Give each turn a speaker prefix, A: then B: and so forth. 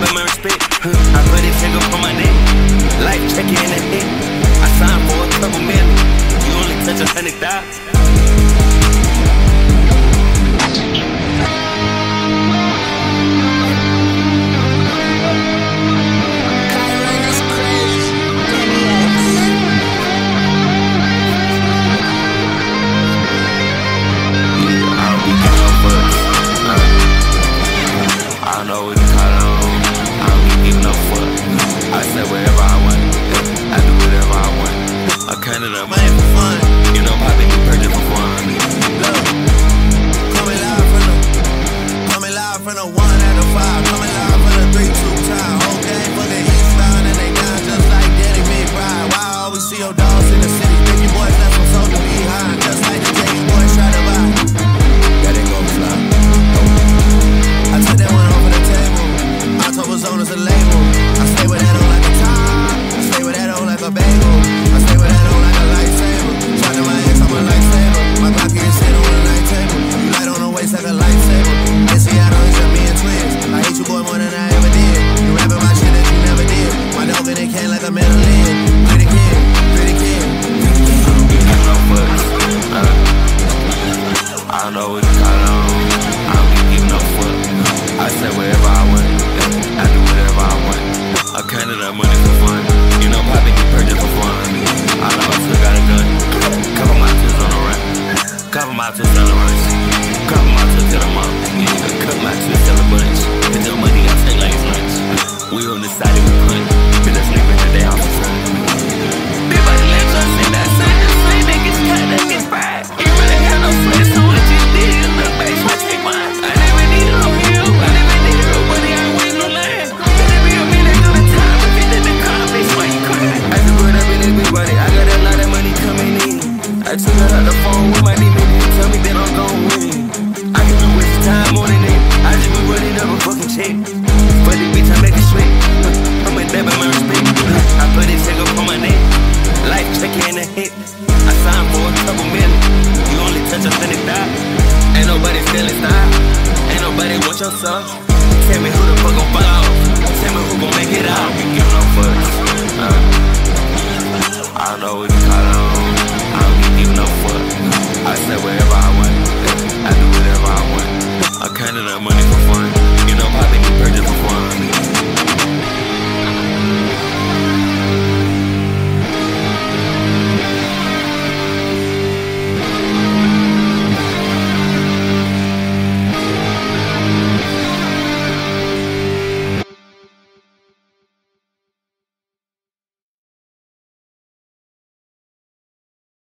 A: my respect. I put this finger on my neck. Life I counted up money for fun. You know, popping you purchase for fun.
B: Look, coming live from the, coming live from the one out of five, coming live from the three two time. Whole game fucking eastbound and they down just like Danny McBride. Why I always see your dogs in the city? Think you boys left from Soldier behind, just
A: money for fun. You know, popping you purchase for fun. I know I still got a gun. Couple my tools on the run. Couple my tools on the runs. Couple my the mom. Yeah, cut my tools till a bunch. Money, the phone with my demon and tell me that I'm gon' win. I can be wasting time on it. I just be running up a fucking check. For this bitch, I make it sweat. I'm a devil, my respect. I put this nigga on my neck. Life checking in the hit. I signed for a couple million. You only touch a hundred thousand. Ain't nobody stealing style. Ain't nobody want your stuff. Tell me who the fuck gon' fall off. Tell me who gon' make it out.